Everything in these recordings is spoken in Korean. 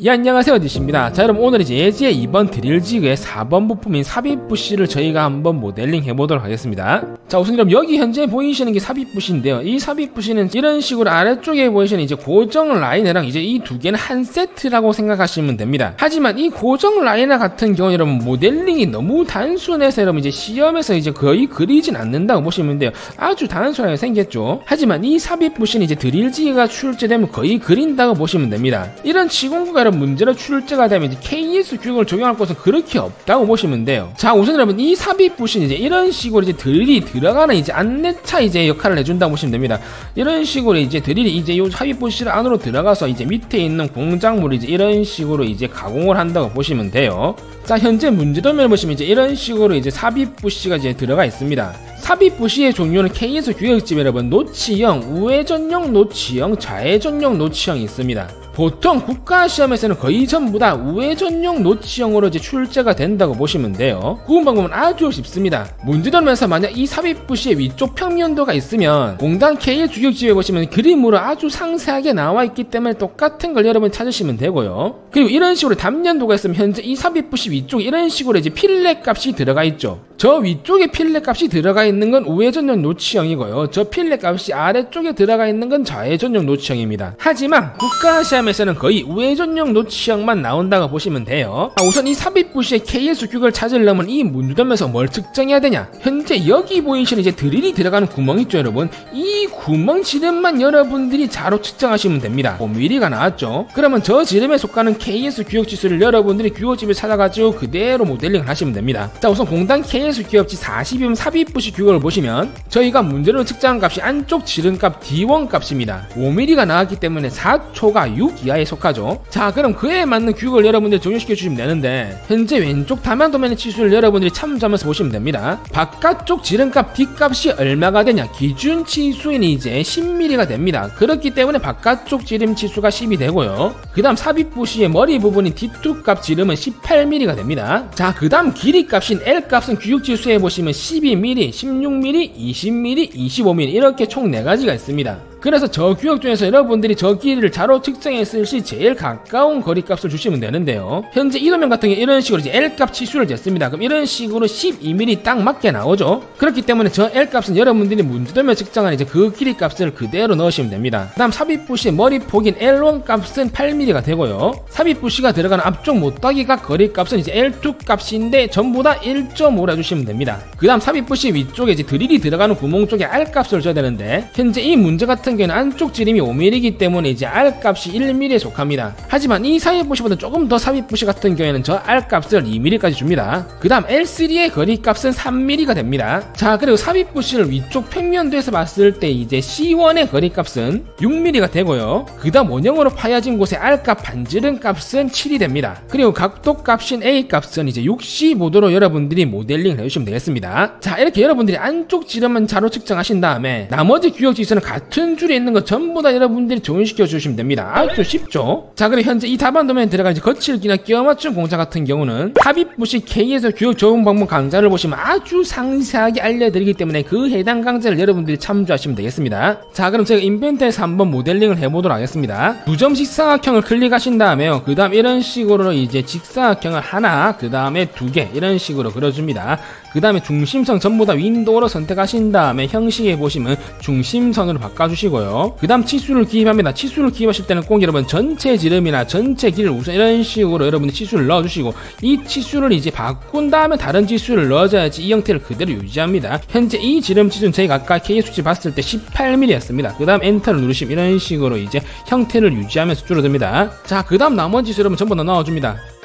예 안녕하세요 디시입니다. 자 여러분 오늘 이제 예제의 2번 드릴지그의 4번 부품인 삽입부시를 저희가 한번 모델링 해보도록 하겠습니다. 자 우선 그럼 여기 현재 보이시는 게 삽입부시인데요. 이 삽입부시는 이런 식으로 아래쪽에 보이시는 이제 고정 라이너랑 이제 이 두 개는 한 세트라고 생각하시면 됩니다. 하지만 이 고정 라이너 같은 경우 여러분 모델링이 너무 단순해서 여러분 이제 시험에서 이제 거의 그리진 않는다고 보시면 돼요. 아주 단순하게 생겼죠. 하지만 이 삽입부시는 이제 드릴지그가 출제되면 거의 그린다고 보시면 됩니다. 이런 치공구가 여러분 문제로 출제가 되면 KS 규격을 적용할 것은 그렇게 없다고 보시면 돼요. 자, 우선 여러분 이 삽입 부시는 이제 이런 식으로 이제 드릴이 들어가는 이제 안내차 이제 역할을 해준다고 보시면 됩니다. 이런 식으로 이제 드릴이 이제 이 삽입 부시 안으로 들어가서 이제 밑에 있는 공작물 이제 이런 식으로 이제 가공을 한다고 보시면 돼요. 자, 현재 문제도면을 보시면 이제 이런 식으로 이제 삽입 부시가 이제 들어가 있습니다. 삽입 부시의 종류는 KS 규격집 여러분 노치형, 우회전용 노치형, 좌회전용 노치형이 있습니다. 보통 국가시험에서는 거의 전부 다 우회전용 노치형으로 이제 출제가 된다고 보시면 돼요. 구분 방법은 아주 쉽습니다. 문제 도면에서 만약 이 삽입 부시의 위쪽 평면도가 있으면 공단 KS 규격집에 보시면 그림으로 아주 상세하게 나와 있기 때문에 똑같은 걸 여러분 찾으시면 되고요. 그리고 이런 식으로 단면도가 있으면 현재 이 삽입 부시 위쪽 이런 식으로 이제 fillet 값이 들어가 있죠. 저 위쪽에 fillet 값이 들어가 있는 건 우회전용 노치형이고요. 저 fillet 값이 아래쪽에 들어가 있는 건 좌회전용 노치형입니다. 하지만 국가 시험에서는 거의 우회전용 노치형만 나온다고 보시면 돼요. 우선 이 삽입 부시의 KS 규격을 찾으려면 이 문제도면에서 뭘 측정해야 되냐? 현재 여기 보이시는 이제 드릴이 들어가는 구멍 있죠, 여러분? 이 구멍 지름만 여러분들이 자로 측정하시면 됩니다. 5mm가 나왔죠? 그러면 저 지름에 속하는 KS 규격 치수를 여러분들이 규격집에 찾아가지고 그대로 모델링을 하시면 됩니다. 자, 우선 공단 KS 규격집 40이면 삽입부시 규격을 보시면 저희가 문제로 측정한 값이 안쪽 지름값 D1 값입니다. 5mm가 나왔기 때문에 4 초과 6 이하에 속하죠. 자, 그럼 그에 맞는 규격을 여러분들이 적용시켜 주시면 되는데 현재 왼쪽 다면 도면의 치수를 여러분들이 참조하면서 보시면 됩니다. 바깥쪽 지름값 D값이 얼마가 되냐? 기준 치수인 이제 10mm가 됩니다. 그렇기 때문에 바깥쪽 지름 치수가 10이 되고요. 그 다음 삽입부시의 머리 부분인 D2 값 지름은 18mm가 됩니다. 자, 그 다음 길이 값인 L 값은 규격 지 수에 보시면 12mm, 16mm, 20mm, 25mm 이렇게 총 4가지가 있습니다. 그래서 저 규격 중에서 여러분들이 저 길이를 자로 측정했을 시 제일 가까운 거리값을 주시면 되는데요. 현재 이도면 같은 경우 이런 식으로 이제 L값 치수를 쟀습니다. 그럼 이런 식으로 12mm 딱 맞게 나오죠. 그렇기 때문에 저 L값은 여러분들이 문제도면 측정한 이제 그 길이 값을 그대로 넣으시면 됩니다. 그 다음 삽입 부시의 머리 폭인 L1 값은 8mm가 되고요. 삽입 부시가 들어가는 앞쪽 못따기가 거리 값은 이제 L2 값인데 전부 다 1.5로 해주시면 됩니다. 그 다음 삽입 부시 위쪽에 이제 드릴이 들어가는 구멍 쪽에 R 값을 줘야 되는데 현재 이 문제 같은 경우는 안쪽 지름이 5mm이기 때문에 이제 R값이 1mm에 속합니다. 하지만 이 삽입 부시보다 조금 더 삽입 부시 같은 경우에는 저 R값을 2mm까지 줍니다. 그 다음 L3의 거리값은 3mm가 됩니다. 자 그리고 삽입 부시를 위쪽 평면도에서 봤을 때 이제 C1의 거리값은 6mm가 되고요. 그 다음 원형으로 파여진 곳에 R값 반지름 값은 7이 됩니다. 그리고 각도 값인 A값은 이제 65도로 여러분들이 모델링을 해주시면 되겠습니다. 자 이렇게 여러분들이 안쪽 지름만 자로 측정하신 다음에 나머지 규격 지수는 같은 줄에 있는 거 전부 다 여러분들이 조인시켜 주시면 됩니다. 아주 쉽죠? 자, 그리고 현재 이 답안 도면에 들어간 이제 거칠기나 끼워 맞춘 공자 같은 경우는 합입부시 K에서 교육 적용 방법 강좌를 보시면 아주 상세하게 알려드리기 때문에 그 해당 강좌를 여러분들이 참조하시면 되겠습니다. 자, 그럼 제가 인벤트에서 한번 모델링을 해보도록 하겠습니다. 두점 직사각형을 클릭하신 다음에요. 그 다음 이런 식으로 이제 직사각형을 하나, 그 다음에 두 개, 이런 식으로 그려줍니다. 그 다음에 중심선 전부 다 윈도우로 선택하신 다음에 형식에 보시면 중심선으로 바꿔주시고요. 그 다음 치수를 기입합니다. 치수를 기입하실 때는 꼭 여러분 전체 지름이나 전체 길을 우선 이런 식으로 여러분이 치수를 넣어주시고 이 치수를 이제 바꾼 다음에 다른 치수를 넣어줘야지 이 형태를 그대로 유지합니다. 현재 이 지름 치수는 저희가 아까 K수치 봤을 때 18mm였습니다. 그 다음 엔터를 누르시면 이런 식으로 이제 형태를 유지하면서 줄어듭니다. 자, 그 다음 나머지 수 여러분 전부 다 넣어줍니다.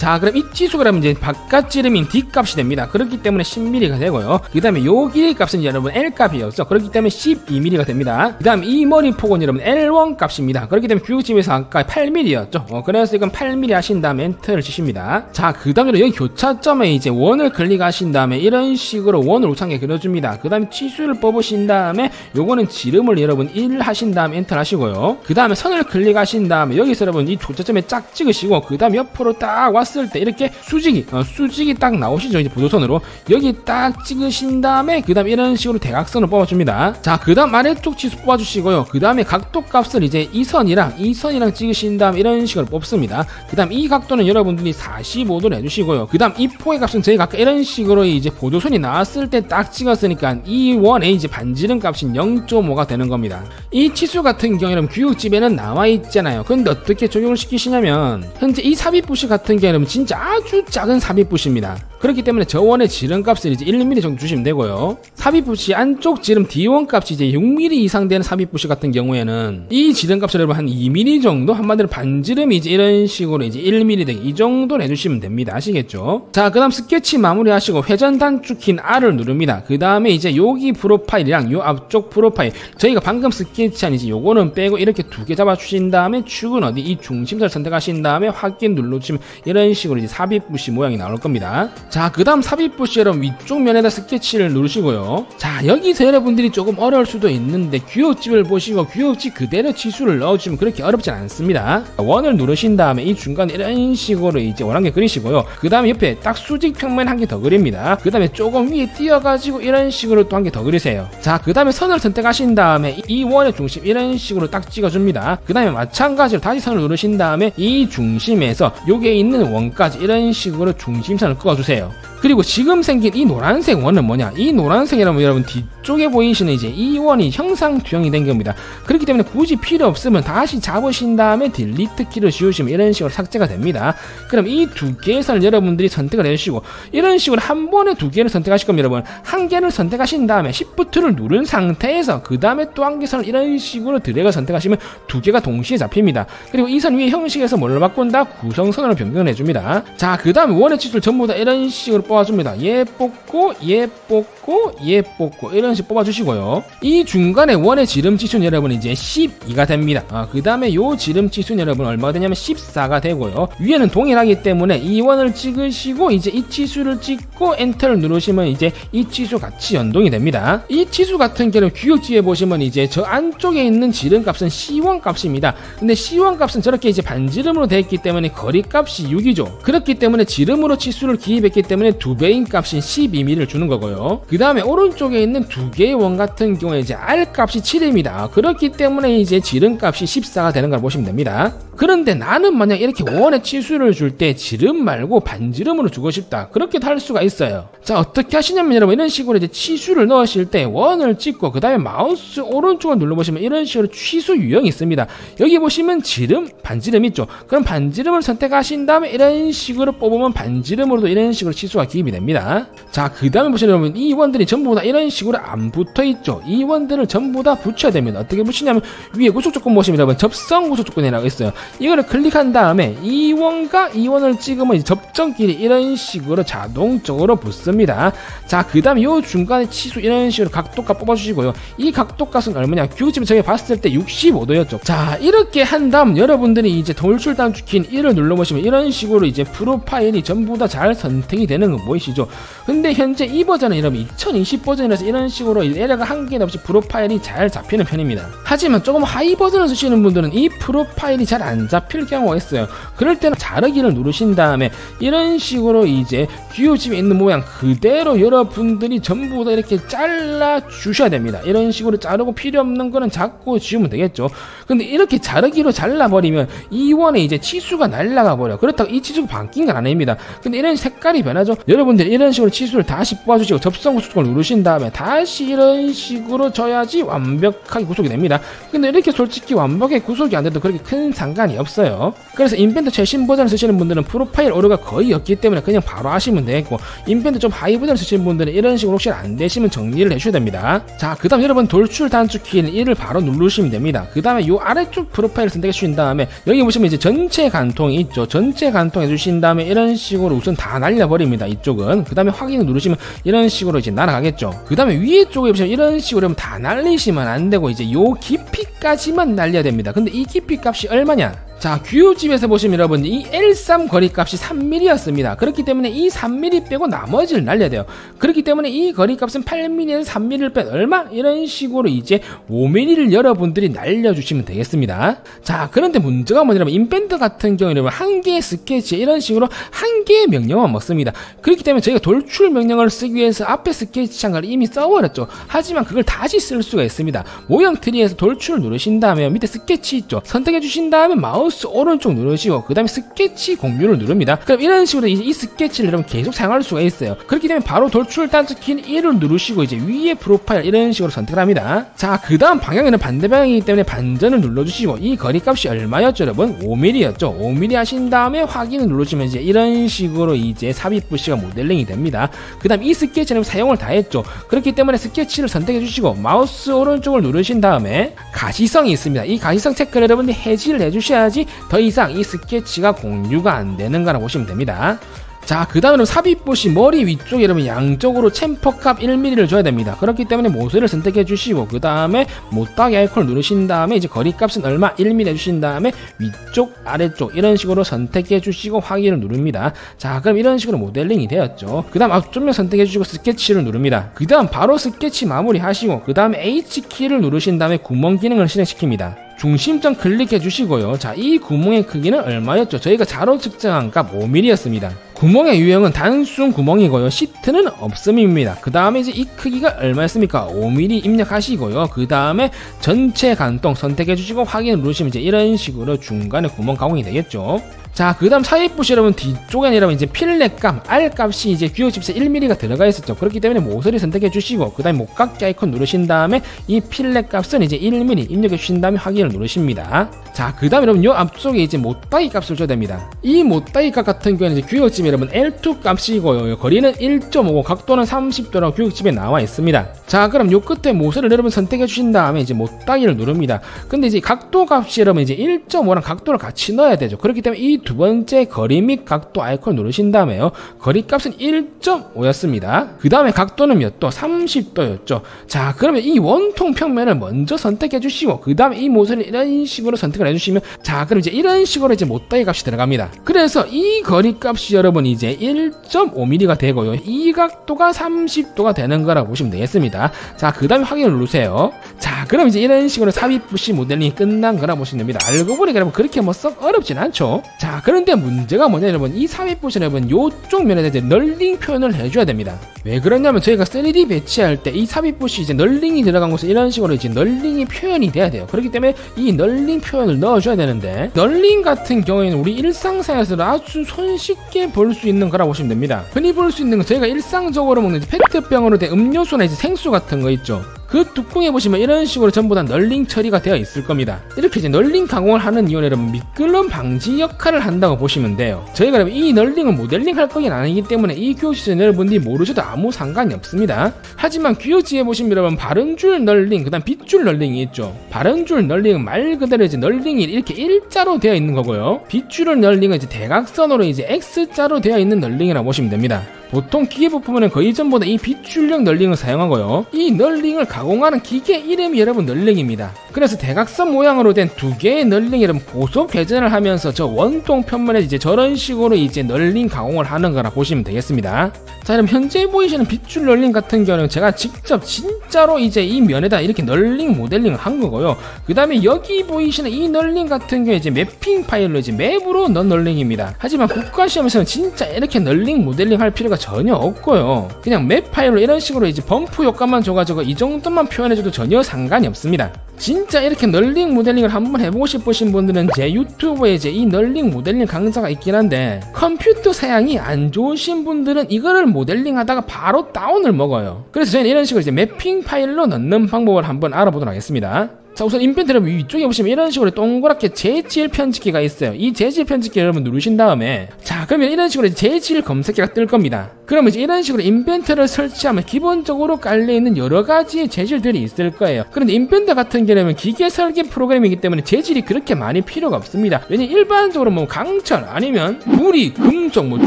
자 그럼 이 치수가 그러면 이제 바깥 지름인 D값이 됩니다. 그렇기 때문에 10mm가 되고요. 그 다음에 요 길이 값은 여러분 L값이었죠 그렇기 때문에 12mm가 됩니다. 그 다음 이 머리 폭은 여러분 L1 값입니다. 그렇기 때문에 규격집에서 아까 8mm였죠. 어, 그래서 이건 8mm 하신 다음에 엔터를 치십니다. 자그 다음에 여기 교차점에 이제 원을 클릭하신 다음에 이런 식으로 원을 우상하게 그려줍니다. 그 다음에 치수를 뽑으신 다음에 요거는 지름을 여러분 1 하신 다음에 엔터를 하시고요. 그 다음에 선을 클릭하신 다음에 여기서 여러분 이 교차점에 짝 찍으시고 그 다음 옆으로 딱왔 봤을 때 이렇게 수직이 어, 수직이 딱 나오시죠. 이제 보조선으로. 여기 딱 찍으신 다음에 그 다음 이런 식으로 대각선을 뽑아줍니다. 자 그 다음 아래쪽 치수 뽑아주시고요. 그 다음에 각도 값을 이제 이 선이랑 이 선이랑 찍으신 다음 이런 식으로 뽑습니다. 그 다음 이 각도는 여러분들이 45도를 해주시고요. 그 다음 이 포의 값은 저희가 이런 식으로 이제 보조선이 나왔을 때 딱 찍었으니까 이 원에 이제 반지름 값인 0.5가 되는 겁니다. 이 치수 같은 경우에는 교육집에는 나와 있잖아요. 근데 어떻게 적용을 시키시냐면 현재 이 삽입부시 같은 경우에는 진짜 아주 작은 삽입부시입니다 그렇기 때문에 저원의 지름값을 이제 1mm 정도 주시면 되고요. 삽입부시 안쪽 지름 D1 값이 이제 6mm 이상 되는 삽입부시 같은 경우에는 이 지름값을 여러분 한 2mm 정도 한마디로 반지름이 이제 이런 식으로 이제 1mm 되게 이 정도 내주시면 됩니다. 아시겠죠? 자, 그 다음 스케치 마무리 하시고 회전 단축키는 R을 누릅니다. 그 다음에 이제 여기 프로파일이랑 요 앞쪽 프로파일 저희가 방금 스케치한 이제 요거는 빼고 이렇게 두 개 잡아주신 다음에 축은 어디 이 중심선을 선택하신 다음에 확인 눌러주시면 이런 식으로 이제 삽입 부시 모양이 나올 겁니다. 자, 그 다음 삽입 부시 여러분 위쪽 면에다 스케치를 누르시고요. 자, 여기서 여러분들이 조금 어려울 수도 있는데 규격집을 보시고 규격집 그대로 치수를 넣어주면 그렇게 어렵진 않습니다. 원을 누르신 다음에 이 중간에 이런 식으로 이제 원 한 개 그리시고요. 그 다음에 옆에 딱 수직 평면 한 개 더 그립니다. 그 다음에 조금 위에 띄어가지고 이런 식으로 또 한 개 더 그리세요. 자, 그 다음에 선을 선택하신 다음에 이 원의 중심 이런 식으로 딱 찍어줍니다. 그 다음에 마찬가지로 다시 선을 누르신 다음에 이 중심에서 여기에 있는 원 까지 이런 식으로 중심선을 그어주세요. 그리고 지금 생긴 이 노란색 원은 뭐냐? 이 노란색이라면 여러분 뒤쪽에 보이시는 이제 이 원이 형상 투영이 된 겁니다. 그렇기 때문에 굳이 필요 없으면 다시 잡으신 다음에 딜리트 키를 지우시면 이런 식으로 삭제가 됩니다. 그럼 이 두 개의 선을 여러분들이 선택을 해주시고 이런 식으로 한 번에 두 개를 선택하실 겁니다. 여러분 한 개를 선택하신 다음에 Shift를 누른 상태에서 그 다음에 또 한 개 선을 이런 식으로 드래그 선택하시면 두 개가 동시에 잡힙니다. 그리고 이 선 위에 형식에서 뭘로 바꾼다? 구성선으로 변경을 해 줍니다. 자, 그 다음에 원의 치수를 전부 다 이런 식으로 뽑아줍니다. 얘 뽑고, 얘 뽑고, 얘 뽑고 이런 식으로 뽑아주시고요. 이 중간에 원의 지름 치수는 여러분 이제 12가 됩니다. 아, 그 다음에 요 지름 치수는 여러분 얼마가 되냐면 14가 되고요. 위에는 동일하기 때문에 이 원을 찍으시고 이제 이 치수를 찍고 엔터를 누르시면 이제 이 치수 같이 연동이 됩니다. 이 치수 같은 경우는 규격지에 보시면 이제 저 안쪽에 있는 지름 값은 C1 값입니다. 근데 C1 값은 저렇게 이제 반지름으로 되어 있기 때문에 거리 값이 6이 죠. 그렇기 때문에 지름으로 치수를 기입했기 때문에 두 배인 값인 12mm를 주는 거고요. 그 다음에 오른쪽에 있는 두 개의 원 같은 경우에 이제 R 값이 7입니다. 그렇기 때문에 이제 지름 값이 14가 되는 걸 보시면 됩니다. 그런데 나는 만약 이렇게 원의 치수를 줄 때 지름 말고 반지름으로 주고 싶다. 그렇게도 할 수가 있어요. 자, 어떻게 하시냐면 여러분 이런 식으로 이제 치수를 넣으실 때 원을 찍고 그 다음에 마우스 오른쪽을 눌러보시면 이런 식으로 취수 유형이 있습니다. 여기 보시면 지름, 반지름 있죠. 그럼 반지름을 선택하신 다음에 이런 식으로 뽑으면 반지름으로도 이런 식으로 치수가 기입이 됩니다. 자, 그 다음에 보시면 여러분 이 원들이 전부 다 이런 식으로 안 붙어 있죠. 이 원들을 전부 다 붙여야 됩니다. 어떻게 붙이냐면 위에 구속 조건 보시면 여러분 접성 구속 조건이라고 있어요. 이거를 클릭한 다음에 이 원과 이 원을 찍으면 접점끼리 이런 식으로 자동적으로 붙습니다. 자, 그 다음에 이 중간에 치수 이런 식으로 각도값 뽑아주시고요. 이 각도값은 얼마냐? 규격집 저희 봤을 때 65도였죠. 자, 이렇게 한 다음 여러분들이 이제 돌출 단축키인 1을 눌러보시면 이런 식으로 이제 프로파일이 전부 다 잘 선택이 되는 거 보이시죠? 근데 현재 이 버전은 여러분 2020 버전이라서 이런 식으로 에러가 한 개도 없이 프로파일이 잘 잡히는 편입니다. 하지만 조금 하위 버전을 쓰시는 분들은 이 프로파일이 잘안 잡힐 경우가 있어요. 그럴 때는 자르기를 누르신 다음에 이런 식으로 이제 듀오집에 있는 모양 그대로 여러분들이 전부 다 이렇게 잘라 주셔야 됩니다. 이런 식으로 자르고 필요 없는 거는 잡고 지우면 되겠죠. 근데 이렇게 자르기로 잘라버리면 이 원에 이제 치수가 날라가 버려. 그렇다고 이 치수가 바뀐 건 아닙니다. 근데 이런 색깔이 변하죠. 여러분들 이런 식으로 치수를 다시 뽑아주시고 접성 구속을 누르신 다음에 다시 이런 식으로 져야지 완벽하게 구속이 됩니다. 근데 이렇게 솔직히 완벽하게 구속이 안 돼도 그렇게 큰 상관 이 없어요. 그래서 인벤터 최신 버전을 쓰시는 분들은 프로파일 오류가 거의 없기 때문에 그냥 바로 하시면 되겠고 인벤터 좀 하위 버전을 쓰시는 분들은 이런 식으로 혹시 안 되시면 정리를 해주셔야 됩니다. 자, 그 다음 여러분 돌출 단축 키는 1을 바로 누르시면 됩니다. 그 다음에 이 아래쪽 프로파일을 선택해 주신 다음에 여기 보시면 이제 전체 관통이 있죠. 전체 관통 해주신 다음에 이런 식으로 우선 다 날려버립니다. 이쪽은. 그 다음에 확인을 누르시면 이런 식으로 이제 날아가겠죠. 그 다음에 위에 쪽에 보시면 이런 식으로 다 날리시면 안 되고 이제 요 깊이 까지만 날려야 됩니다. 근데 이 깊이 값이 얼마냐? 자 규격집에서 보시면 여러분 이 L3 거리값이 3mm였습니다. 그렇기 때문에 이 3mm 빼고 나머지를 날려야 돼요. 그렇기 때문에 이 거리값은 8mm에서 3mm를 뺀 얼마? 이런 식으로 이제 5mm를 여러분들이 날려주시면 되겠습니다. 자 그런데 문제가 뭐냐면 인벤터 같은 경우에는 한 개의 스케치에 이런 식으로 한 개의 명령만 먹습니다. 그렇기 때문에 저희가 돌출 명령을 쓰기 위해서 앞에 스케치 창을 이미 써버렸죠. 하지만 그걸 다시 쓸 수가 있습니다. 모형 트리에서 돌출을 누르신 다음에 밑에 스케치 있죠? 선택해 주신 다음에 마우스 마우스 오른쪽 누르시고 그 다음에 스케치 공유를 누릅니다. 그럼 이런 식으로 이, 이 스케치를 여러분 계속 사용할 수가 있어요. 그렇기 때문에 바로 돌출 단축키는 1을 누르시고 이제 위에 프로파일 이런 식으로 선택을 합니다. 자 그 다음 방향에는 반대 방향이기 때문에 반전을 눌러주시고 이 거리값이 얼마였죠 여러분? 5mm였죠? 5mm 하신 다음에 확인을 누르시면 이제 이런 식으로 이제 삽입 부시가 모델링이 됩니다. 그 다음 이 스케치는 사용을 다 했죠. 그렇기 때문에 스케치를 선택해 주시고 마우스 오른쪽을 누르신 다음에 가시성이 있습니다. 이 가시성 체크를 여러분들이 해제를 해주셔야지 없이 더 이상 이 스케치가 공유가 안 되는 거라 보시면 됩니다. 자, 그 다음에는 삽입 부시 머리 위쪽에 여러분 양쪽으로 chamfer값 1mm를 줘야 됩니다. 그렇기 때문에 모서리를 선택해 주시고, 그 다음에 모따기 아이콘을 누르신 다음에 이제 거리값은 얼마 1mm 해주신 다음에 위쪽, 아래쪽 이런 식으로 선택해 주시고 확인을 누릅니다. 자, 그럼 이런 식으로 모델링이 되었죠. 그 다음 앞쪽면 선택해 주시고 스케치를 누릅니다. 그 다음 바로 스케치 마무리 하시고, 그 다음에 H키를 누르신 다음에 구멍 기능을 실행시킵니다. 중심점 클릭해 주시고요. 자, 이 구멍의 크기는 얼마였죠? 저희가 자로 측정한 값 5mm였습니다. 구멍의 유형은 단순 구멍이고요. 시트는 없음입니다. 그 다음에 이제 이 크기가 얼마였습니까? 5mm 입력하시고요. 그 다음에 전체 간통 선택해 주시고 확인 누르시면 이제 이런 식으로 중간에 구멍 가공이 되겠죠. 자, 그 다음 사이부시 여러분 뒤쪽에 여러분 이제 필렛감, R값이 이제 규어집세 1mm가 들어가 있었죠. 그렇기 때문에 모서리 선택해 주시고, 그 다음에 목각기 아이콘 누르신 다음에 이 필렛값은 이제 1mm 입력해 주신 다음에 확인을 누르십니다. 자, 그 다음에 여러분 요 앞쪽에 이제 못다이 값을 줘야 됩니다. 이 못다이 값 같은 경우에는 이제 규격집에 여러분 L2 값이고요. 거리는 1.5고 각도는 30도라고 규격집에 나와 있습니다. 자, 그럼 요 끝에 모서리를 여러분 선택해 주신 다음에 이제 못다이를 누릅니다. 근데 이제 각도 값이 여러분 이제 1.5랑 각도를 같이 넣어야 되죠. 그렇기 때문에 이두 번째 거리 및 각도 아이콘 누르신 다음에요. 거리 값은 1.5였습니다. 그 다음에 각도는 몇 도? 30도였죠. 자, 그러면 이 원통 평면을 먼저 선택해 주시고 그 다음에 이 모서리를 이런 식으로 선택을 해주시면 자 그럼 이제 이런 식으로 이제 못다이 값이 들어갑니다 그래서 이 거리 값이 여러분 이제 1.5mm가 되고요 이 각도가 30도가 되는 거라고 보시면 되겠습니다 자 그 다음에 확인을 누르세요 자 그럼 이제 이런 식으로 삽입 부시 모델링이 끝난 거라 보시면 됩니다 알고 보니까 여러분 그렇게 뭐 썩 어렵진 않죠 자 그런데 문제가 뭐냐 여러분. 이 삽입 부시 여러분 요쪽 면에 이제 널링 표현을 해줘야 됩니다. 왜 그러냐면 저희가 3D 배치할 때 이 삽입 부시 이제 널링이 들어간 곳에 이런 식으로 이제 널링이 표현이 돼야 돼요. 그렇기 때문에 이 널링 표현을 넣어줘야 되는데 널링 같은 경우에는 우리 일상생활에서 아주 손쉽게 볼 수 있는 거라고 보시면 됩니다. 흔히 볼 수 있는 건 저희가 일상적으로 먹는 페트병으로 된 음료수나 이제 생수 같은 거 있죠 그 뚜껑에 보시면 이런 식으로 전부 다 널링 처리가 되어 있을 겁니다. 이렇게 이제 널링 가공을 하는 이유는 여러분 미끄럼 방지 역할을 한다고 보시면 돼요. 저희가 여러분 이 널링은 모델링 할 거긴 아니기 때문에 이 교시는 여러분들이 모르셔도 아무 상관이 없습니다. 하지만 규어지에 보시면 여러분 바른줄 널링, 그 다음 빗줄 널링이 있죠. 바른줄 널링은 말 그대로 이제 널링이 이렇게 일자로 되어 있는 거고요. 빗줄 널링은 이제 대각선으로 이제 X자로 되어 있는 널링이라고 보시면 됩니다. 보통 기계 부품은 거의 전부 다이 빗줄형 널링을 사용하고요. 이 널링을 가공하는 기계 이름이 여러분 널링입니다. 그래서 대각선 모양으로 된 두 개의 널링 여러분 고속 회전을 하면서 저 원통 표면에 이제 저런 식으로 이제 널링 가공을 하는 거라 보시면 되겠습니다. 자 그럼 현재 보이시는 빗줄 널링 같은 경우는 제가 직접 진짜로 이제 이 면에다 이렇게 널링 모델링을 한 거고요. 그 다음에 여기 보이시는 이 널링 같은 경우에 이제 mapping 파일로 이제 map으로 넣은 널링입니다. 하지만 국가시험에서는 진짜 이렇게 널링 모델링 할 필요가 전혀 없고요. 그냥 map 파일로 이런 식으로 이제 bump 효과만 줘가지고 이 정도만 표현해줘도 전혀 상관이 없습니다. 진짜 이렇게 널링 모델링을 한번 해보고 싶으신 분들은 제 유튜브에 이제 이 널링 모델링 강좌가 있긴 한데 컴퓨터 사양이 안 좋으신 분들은 이거를 모델링 하다가 바로 다운을 먹어요. 그래서 저희는 이런 식으로 이제 mapping 파일로 넣는 방법을 한번 알아보도록 하겠습니다. 자 우선 인벤터 위쪽에 보시면 이런 식으로 동그랗게 재질 편집기가 있어요. 이 재질 편집기 여러분 누르신 다음에 자 그러면 이런 식으로 재질 검색기가 뜰 겁니다. 그러면 이제 이런 식으로 인벤터를 설치하면 기본적으로 깔려있는 여러가지의 재질들이 있을 거예요. 그런데 인벤터 같은 경우는 기계 설계 프로그램이기 때문에 재질이 그렇게 많이 필요가 없습니다. 왜냐면 일반적으로 뭐 강철 아니면 구리, 금속, 뭐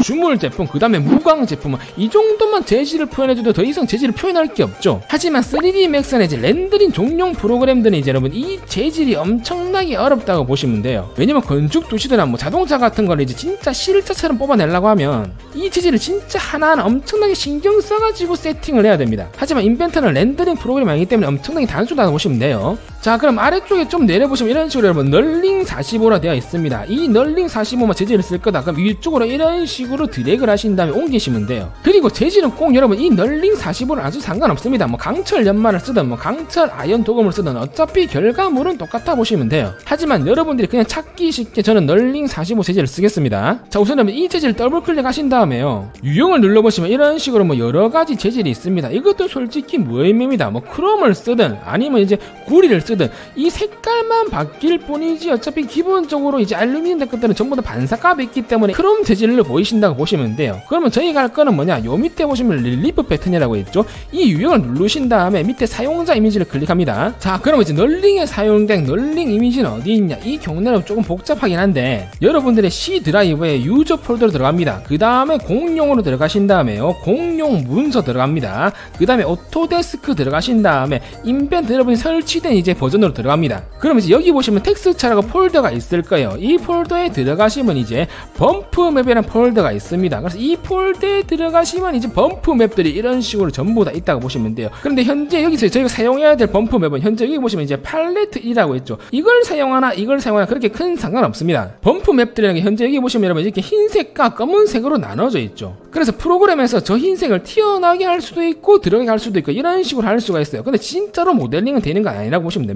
주물 제품 그 다음에 무광 제품 뭐이 정도만 재질을 표현해줘도 더 이상 재질을 표현할 게 없죠. 하지만 3D 맥스는 이제 렌더링 전용 프로그램들은 이제 여러분 이 재질이 엄청나게 어렵다고 보시면 돼요. 왜냐면 건축 투시도나 뭐 자동차 같은 걸 이제 진짜 실차처럼 뽑아내려고 하면 이 재질을 진짜 하나하나 엄청나게 신경 써가지고 세팅을 해야 됩니다. 하지만 인벤터는 렌더링 프로그램이 아니기 때문에 엄청나게 단순하다고 보시면 돼요. 자 그럼 아래쪽에 좀 내려보시면 이런 식으로 여러분 널링 45라 되어 있습니다. 이 널링 45만 재질을 쓸 거다. 그럼 위쪽으로 이런 식으로 드래그를 하신 다음에 옮기시면 돼요. 그리고 재질은 꼭 여러분 이 널링 45는 아주 상관없습니다. 뭐 강철 연마를 쓰든 뭐 강철 아연 도금을 쓰든 어차피 결과물은 똑같아 보시면 돼요. 하지만 여러분들이 그냥 찾기 쉽게 저는 널링 45 재질을 쓰겠습니다. 자 우선은 이 재질 더블 클릭하신 다음에요. 유형을 눌러보시면 이런 식으로 뭐 여러 가지 재질이 있습니다. 이것도 솔직히 무의미합니다. 뭐 크롬을 쓰든 아니면 이제 구리를 쓰든 이 색깔만 바뀔 뿐이지 어차피 기본적으로 이제 알루미늄 것들은 전부 다 반사값이 있기 때문에 크롬 재질로 보이신다고 보시면 돼요. 그러면 저희가 할 거는 뭐냐? 요 밑에 보시면 릴리프 패턴이라고 있죠. 이 유형을 누르신 다음에 밑에 사용자 이미지를 클릭합니다. 자, 그럼 이제 널링에 사용된 널링 이미지는 어디 있냐? 이 경우는 조금 복잡하긴 한데 여러분들의 C 드라이브에 user 폴더로 들어갑니다. 그 다음에 공용으로 들어가신 다음에요. 공용 문서 들어갑니다. 그 다음에 Autodesk 들어가신 다음에 Inventor 여러분이 설치된 이제 버전으로 들어갑니다. 그럼 이제 여기 보시면 texture라고 폴더가 있을 거예요. 이 폴더에 들어가시면 이제 bump map이라는 폴더가 있습니다. 그래서 이 폴더에 들어가시면 이제 bump map들이 이런 식으로 전부 다 있다고 보시면 돼요. 그런데 현재 여기서 저희가 사용해야 될 bump map은 현재 여기 보시면 이제 팔레트 1이라고 있죠. 이걸 사용하나 이걸 사용하나 그렇게 큰 상관 없습니다. bump map들이라는 게 현재 여기 보시면 여러분 이렇게 흰색과 검은색으로 나눠져 있죠. 그래서 프로그램에서 저 흰색을 튀어나오게 할 수도 있고 들어가게 할 수도 있고 이런 식으로 할 수가 있어요. 근데 진짜로 모델링은 되는 거 아니라고 보시면 됩니다.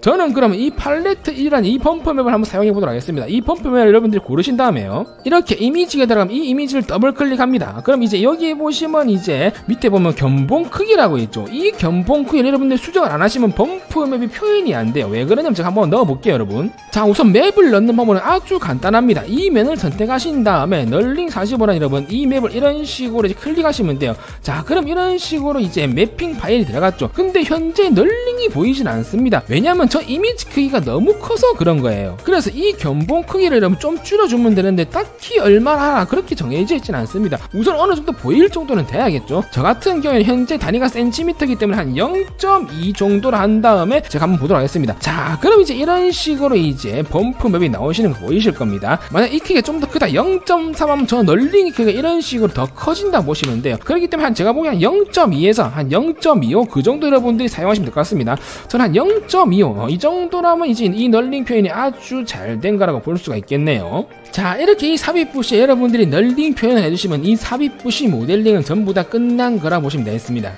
저는 그러면 이 팔레트 1이라는 이 bump map을 한번 사용해 보도록 하겠습니다. 이 bump map을 여러분들이 고르신 다음에요. 이렇게 이미지가 들어가면 이 이미지를 더블 클릭합니다. 그럼 이제 여기 보시면 이제 밑에 보면 견본 크기라고 있죠. 이 견본 크기를 여러분들 수정을 안 하시면 bump map이 표현이 안 돼요. 왜 그러냐면 제가 한번 넣어 볼게요, 여러분. 자, 우선 map을 넣는 방법은 아주 간단합니다. 이 면을 선택하신 다음에 knurling 45란 여러분 이 map을 이런 식으로 이제 클릭하시면 돼요. 자, 그럼 이런 식으로 이제 매핑 파일이 들어갔죠. 근데 현재 knurling이 보이진 않습니다. 왜냐면 저 이미지 크기가 너무 커서 그런 거예요. 그래서 이 견본 크기를 좀 줄여주면 되는데 딱히 얼마나 그렇게 정해져 있진 않습니다. 우선 어느 정도 보일 정도는 돼야겠죠. 저 같은 경우에는 현재 단위가 센티미터이기 때문에 한 0.2 정도로 한 다음에 제가 한번 보도록 하겠습니다. 자, 그럼 이제 이런 식으로 이제 범프 맵이 나오시는 거 보이실 겁니다. 만약 이 크기가 좀 더 크다 0.3하면 저 널링 크기가 이런 식으로 더 커진다 보시면 돼요. 그렇기 때문에 한 제가 보기엔 0.2에서 한 0.25 그 정도 여러분들이 사용하시면 될 것 같습니다. 저는 한 0.25, 이 정도라면 이제 이 널링 표현이 아주 잘 된 거라고 볼 수가 있겠네요. 자, 이렇게 이 삽입부시에 여러분들이 널링 표현을 해주시면 이 삽입부시 모델링은 전부 다 끝난 거라 보시면 되겠습니다.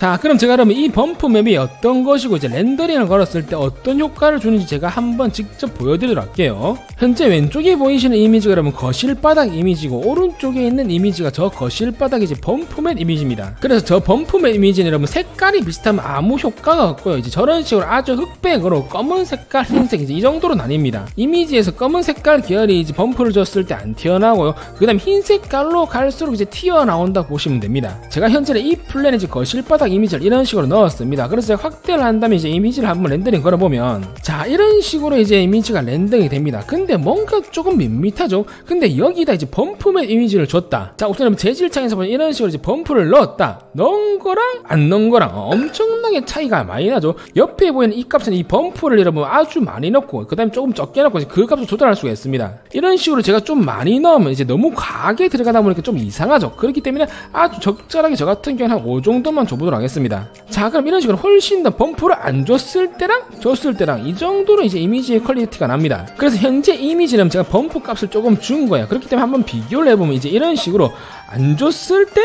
자 그럼 제가 그러면 이 bump map이 어떤 것이고 이제 렌더링을 걸었을 때 어떤 효과를 주는지 제가 한번 직접 보여드리도록 할게요. 현재 왼쪽에 보이시는 이미지가 여러분 거실 바닥 이미지고 오른쪽에 있는 이미지가 저 거실 바닥 이제 bump map 이미지입니다. 그래서 저 bump map 이미지는 여러분 색깔이 비슷하면 아무 효과가 없고요. 이제 저런 식으로 아주 흑백으로 검은 색깔 흰색 이제 이 정도로 나뉩니다. 이미지에서 검은 색깔 계열이 이제 bump를 줬을 때 안 튀어나오고요. 그 다음 흰 색깔로 갈수록 이제 튀어나온다고 보시면 됩니다. 제가 현재 이 plane 이제 거실 바닥 이미지를 이런 식으로 넣었습니다. 그래서 확대를 한 다음에 이제 이미지를 한번 렌더링 걸어보면 자 이런 식으로 이제 이미지가 렌더링이 됩니다. 근데 뭔가 조금 밋밋하죠. 근데 여기다 이제 bump map 이미지를 줬다. 자 우선 재질창에서 보면 이런 식으로 이제 bump를 넣었다. 넣은 거랑 안 넣은 거랑 엄청나게 차이가 많이 나죠. 옆에 보이는 이 값은 이 bump를 여러분 아주 많이 넣고 그 다음에 조금 적게 넣고 그 값을 조절할 수가 있습니다. 이런 식으로 제가 좀 많이 넣으면 이제 너무 과하게 들어가다 보니까 좀 이상하죠. 그렇기 때문에 아주 적절하게 저 같은 경우는 한 5 정도만 줘보도록 하겠습니다. 자 그럼 이런 식으로 훨씬 더 bump를 안 줬을 때랑 줬을 때랑 이 정도로 이제 이미지의 quality가 납니다. 그래서 현재 이미지는 제가 bump 값을 조금 준 거예요. 그렇기 때문에 한번 비교를 해보면 이제 이런 식으로 안 줬을 때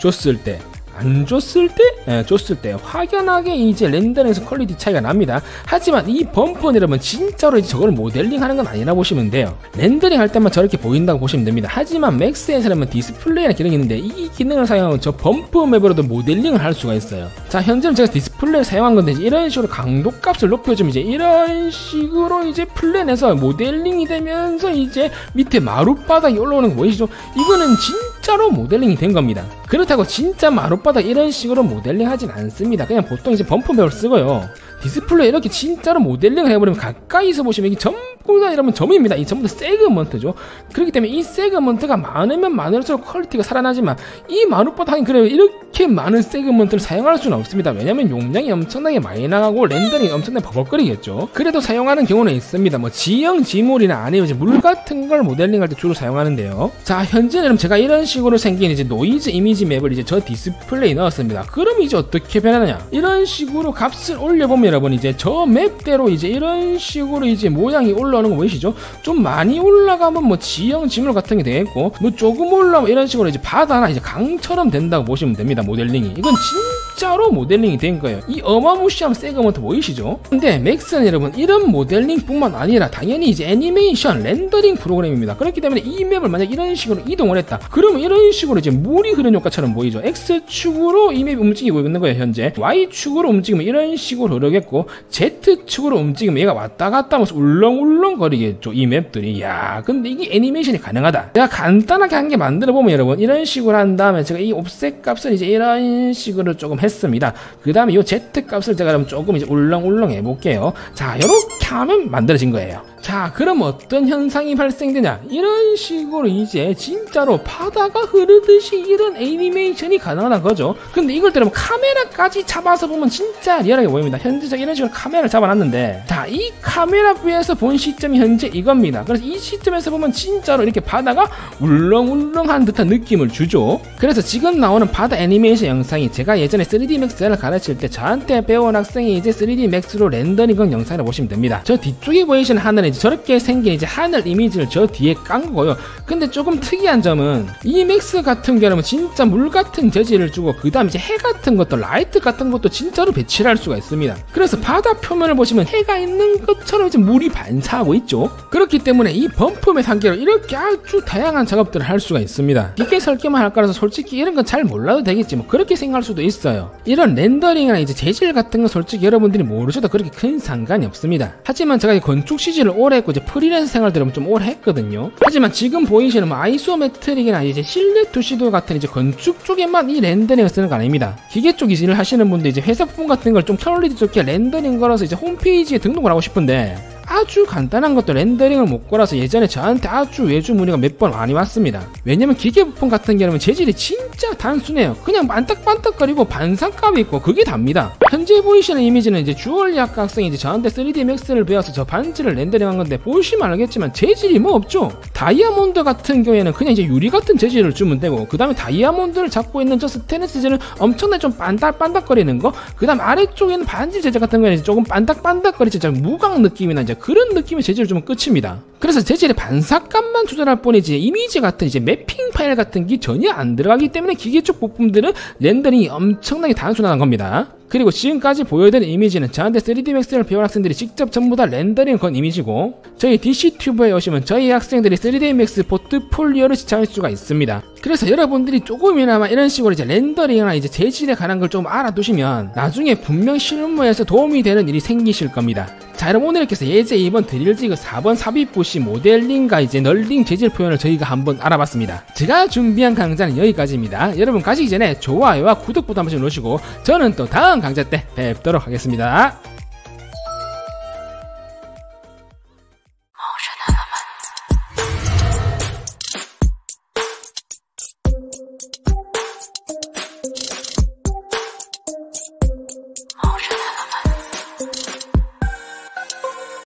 줬을 때 안 줬을 때, 예, 줬을 때 확연하게 이제 렌더링에서 quality 차이가 납니다. 하지만 이 bump는 여러분 진짜로 이제 저걸 모델링 하는 건 아니라 보시면 돼요. 렌더링 할 때만 저렇게 보인다고 보시면 됩니다. 하지만 Max에서는 displace라는 기능이 있는데 이 기능을 사용하면 저 bump map으로도 모델링을 할 수가 있어요. 자, 현재는 제가 displace를 사용한 건데 이런 식으로 강도 값을 높여주면 이제 이런 식으로 이제 plane에서 모델링이 되면서 이제 밑에 마룻바닥이 올라오는 거 보이시죠? 이거는 진짜로 모델링이 된 겁니다. 그렇다고 진짜 마룻바닥 이런 식으로 모델링 하진 않습니다. 그냥 보통 이제 bump map을 쓰고요. displace 이렇게 진짜로 모델링을 해버리면 가까이서 보시면 이게 전부 다 이러면 점입니다. 이 전부 다 segment죠. 그렇기 때문에 이 segment가 많으면 많을수록 quality가 살아나지만 이 마룻바닥이 그래요. 이렇게 많은 segment를 사용할 수는 없습니다. 왜냐면 용량이 엄청나게 많이 나가고 렌더링이 엄청나게 버벅거리겠죠. 그래도 사용하는 경우는 있습니다. 뭐 지형, 지물이나 아니면 이제 물 같은 걸 모델링할 때 주로 사용하는데요. 자, 현재는 제가 이런 식으로 생긴 이제 노이즈 이미지 map을 이제 저 displace 넣었습니다. 그럼 이제 어떻게 변하느냐? 이런 식으로 값을 올려보면 여러분 이제 저 map대로 이제 이런 식으로 이제 모양이 올라오는 거 보이시죠? 좀 많이 올라가면 뭐 지형, 지물 같은 게 되겠고 뭐 조금 올라오면 이런 식으로 이제 바다나 이제 강처럼 된다고 보시면 됩니다. 모델링이. 이건 진짜로 모델링이 된 거예요. 이 어마무시한 segment 보이시죠? 근데 Max는 여러분 이런 모델링 뿐만 아니라 당연히 이제 애니메이션 렌더링 프로그램입니다. 그렇기 때문에 이 map을 만약 이런 식으로 이동을 했다. 그러면 이런 식으로 이제 물이 흐르는 효과처럼 보이죠. X축으로 이 map이 움직이고 있는 거예요, 현재. Y축으로 움직이면 이런 식으로 흐르겠고 Z축으로 움직이면 얘가 왔다 갔다 하면서 울렁울렁 거리겠죠. 이 map들이. 야, 근데 이게 애니메이션이 가능하다. 제가 간단하게 한개 만들어 보면 여러분 이런 식으로 한 다음에 제가 이 offset 값을 이제 이런 식으로 조금 했습니다. 그 다음에 이 Z 값을 제가 그럼 조금 이제 울렁울렁 해볼게요. 자, 이렇게 하면 만들어진 거예요. 자, 그럼 어떤 현상이 발생되냐? 이런 식으로 이제 진짜로 바다가 흐르듯이 이런 애니메이션이 가능하다는 거죠. 근데 이걸 때문에 카메라까지 잡아서 보면 진짜 리얼하게 보입니다. 현재 저 이런 식으로 카메라를 잡아놨는데, 자, 이 카메라 view에서 본 시점이 현재 이겁니다. 그래서 이 시점에서 보면 진짜로 이렇게 바다가 울렁울렁한 듯한 느낌을 주죠. 그래서 지금 나오는 바다 애니메이션 영상이 제가 예전에 3D Max를 가르칠 때 저한테 배운 학생이 이제 3D Max로 렌더링한 영상을 보시면 됩니다. 저 뒤쪽에 보이시는 하늘에 저렇게 생긴 이제 하늘 이미지를 저 뒤에 깐 거고요. 근데 조금 특이한 점은 이 맥스 같은 경우는 진짜 물 같은 재질을 주고 그 다음 이제 해 같은 것도 라이트 같은 것도 진짜로 배치를 할 수가 있습니다. 그래서 바다 표면을 보시면 해가 있는 것처럼 이제 물이 반사하고 있죠. 그렇기 때문에 이 범퍼의 상계로 이렇게 아주 다양한 작업들을 할 수가 있습니다. 이게 설계만 할 거라서 솔직히 이런 건 잘 몰라도 되겠지 뭐 그렇게 생각할 수도 있어요. 이런 렌더링이나 이제 재질 같은 건 솔직히 여러분들이 모르셔도 그렇게 큰 상관이 없습니다. 하지만 제가 이 건축 시즌을 오래 했고 이제 프리랜서 생활들은 좀 오래 했거든요. 하지만 지금 보이시는 뭐 isometric이나 이제 실내 투시도 같은 이제 건축 쪽에만 이 렌더링을 쓰는 거 아닙니다. 기계 쪽 일을 하시는 분들 이제 회사 부분 같은 걸 좀 퀄리티 좋게 렌더링 걸어서 이제 홈페이지에 등록을 하고 싶은데 아주 간단한 것도 렌더링을 못 걸어서 예전에 저한테 아주 외주 문의가 몇 번 많이 왔습니다. 왜냐면 기계 부품 같은 경우는 재질이 진짜 단순해요. 그냥 반딱반딱거리고 반사감이 있고 그게 답니다. 현재 보이시는 이미지는 이제 주얼리 학과 학생이 이제 저한테 3D 맥스를 배워서 저 반지를 렌더링한 건데 보시면 알겠지만 재질이 뭐 없죠. 다이아몬드 같은 경우에는 그냥 이제 유리 같은 재질을 주면 되고 그 다음에 다이아몬드를 잡고 있는 저 스테인리스 재질은 엄청나게 좀 반딱반딱거리는 거. 그 다음 아래쪽에는 반지 재질 같은 경우에는 조금 반딱반딱거리지 무광 느낌이나 이제 그런 느낌의 재질을 주면 끝입니다. 그래서 재질의 반사감만 조절할 뿐이지 이미지 같은 이제 매핑 파일 같은 게 전혀 안 들어가기 때문에 기계 쪽 부품들은 렌더링이 엄청나게 단순한 겁니다. 그리고 지금까지 보여드린 이미지는 저한테 3D 맥스를 배운 학생들이 직접 전부 다 렌더링 건 이미지고 저희 DC튜브에 오시면 저희 학생들이 3D 맥스 포트폴리오를 시청할 수가 있습니다. 그래서 여러분들이 조금이나마 이런 식으로 이제 렌더링이나 이제 재질에 관한 걸 좀 알아두시면 나중에 분명 실무에서 도움이 되는 일이 생기실 겁니다. 자 여러분 오늘 이렇게 해서 예제 2번 드릴지그 4번 삽입부시 모델링과 이제 널링 재질 표현을 저희가 한번 알아봤습니다. 제가 준비한 강좌는 여기까지입니다. 여러분 가시기 전에 좋아요와 구독 부터 한 번씩 누르시고 저는 또 다음 강좌 때 뵙도록 하겠습니다.